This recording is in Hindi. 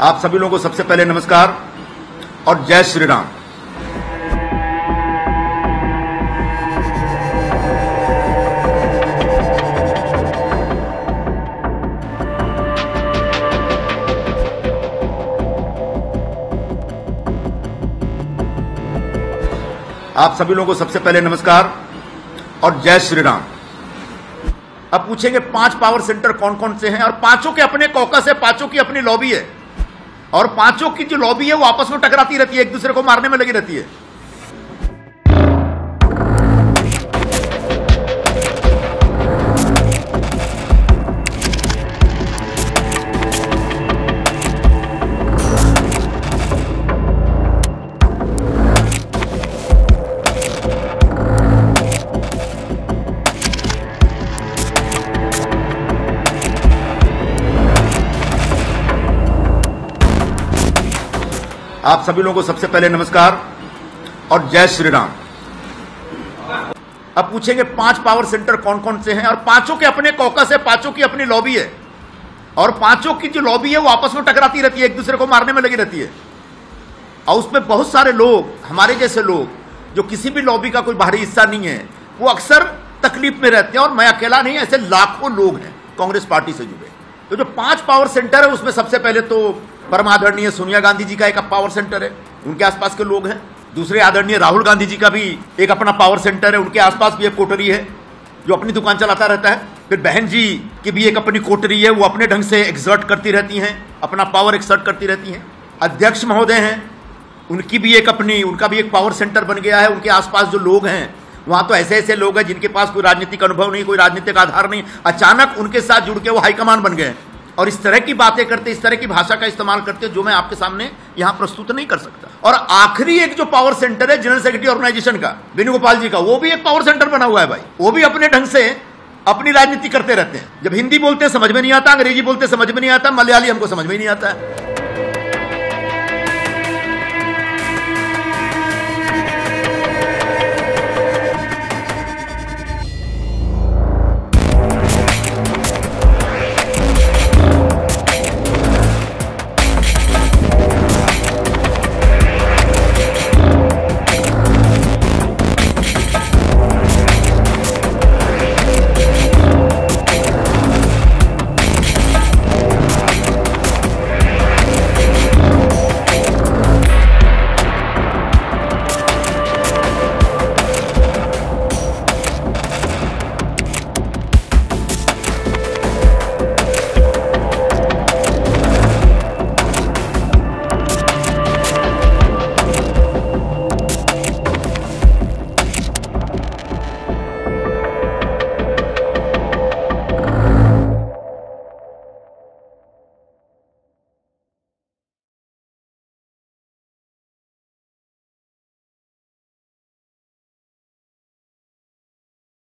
आप सभी लोगों को सबसे पहले नमस्कार और जय श्री राम। आप सभी लोगों को सबसे पहले नमस्कार और जय श्री राम। अब पूछेंगे पाँच पावर सेंटर कौन कौन से हैं और पाँचों के अपने कौकस है, पाँचों की अपनी लॉबी है। और पाँचों की जो लॉबी है वो आपस में टकराती रहती है, एक दूसरे को मारने में लगी रहती है। आप सभी लोगों को सबसे पहले नमस्कार और जय श्री राम। अब पूछेंगे पाँच पावर सेंटर कौन कौन से हैं और पाँचों के अपने कॉकस है, पाँचों की अपनी लॉबी है। और पाँचों की जो लॉबी है, वो आपस में टकराती रहती है एक दूसरे को मारने में लगी रहती है। और उसमें बहुत सारे लोग, हमारे जैसे लोग, जो किसी भी लॉबी का कोई बाहरी हिस्सा नहीं है, वो अक्सर तकलीफ़ में रहते हैं और मैं अकेला नहीं, ऐसे लाखों लोग हैं, कांग्रेस पार्टी से जुड़े। तो जो पाँच पावर सेंटर है, उसमें सबसे पहले तो परम आदरणीय सोनिया गांधी जी का एक पावर सेंटर है। उनके आसपास के लोग हैं। दूसरे आदरणीय राहुल गांधी जी का भी एक अपना पावर सेंटर है। उनके आसपास भी एक कोटरी है, जो अपनी दुकान चलाता रहता है। फिर बहन जी की भी एक अपनी कोटरी है। वो अपने ढंग से एक्सर्ट करती रहती हैं, अपना पावर एक्सर्ट करती रहती हैं। अध्यक्ष महोदय हैं। उनकी भी एक अपनी, उनका भी एक पावर सेंटर बन गया है। उनके आसपास जो लोग हैं, वहाँ तो ऐसे ऐसे लोग हैं जिनके पास कोई राजनीतिक अनुभव नहीं, कोई राजनीतिक आधार नहीं। अचानक उनके साथ जुड़ के वो हाईकमान बन गए। और इस तरह की बातें करते, इस तरह की भाषा का इस्तेमाल करते जो मैं आपके सामने यहाँ प्रस्तुत नहीं कर सकता। और आखिरी एक जो पावर सेंटर है जनरल सेक्रेटरी ऑर्गेनाइजेशन का, वेणुगोपाल जी का, वो भी एक पावर सेंटर बना हुआ है भाई। वो भी अपने ढंग से अपनी राजनीति करते रहते हैं। जब हिंदी बोलते समझ में नहीं आता, अंग्रेज़ी बोलते समझ में नहीं आता, मलयाली हमको समझ में नहीं आता है।